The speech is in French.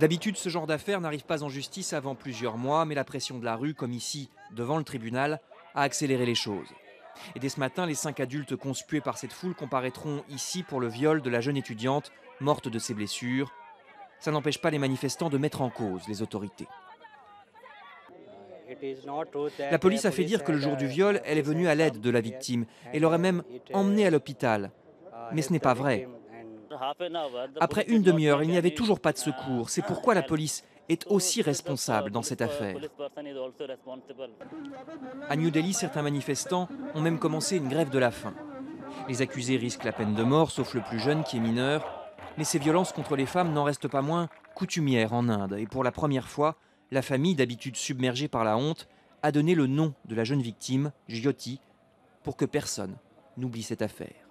D'habitude, ce genre d'affaires n'arrive pas en justice avant plusieurs mois, mais la pression de la rue, comme ici, devant le tribunal, a accéléré les choses. Et dès ce matin, les cinq adultes conspués par cette foule comparaîtront ici pour le viol de la jeune étudiante morte de ses blessures. Ça n'empêche pas les manifestants de mettre en cause les autorités. La police a fait dire que le jour du viol, elle est venue à l'aide de la victime et l'aurait même emmenée à l'hôpital. Mais ce n'est pas vrai. Après une demi-heure, il n'y avait toujours pas de secours. C'est pourquoi la police est aussi responsable dans cette affaire. À New Delhi, certains manifestants ont même commencé une grève de la faim. Les accusés risquent la peine de mort, sauf le plus jeune qui est mineur. Mais ces violences contre les femmes n'en restent pas moins coutumières en Inde. Et pour la première fois, la famille, d'habitude submergée par la honte, a donné le nom de la jeune victime, Jyoti, pour que personne n'oublie cette affaire.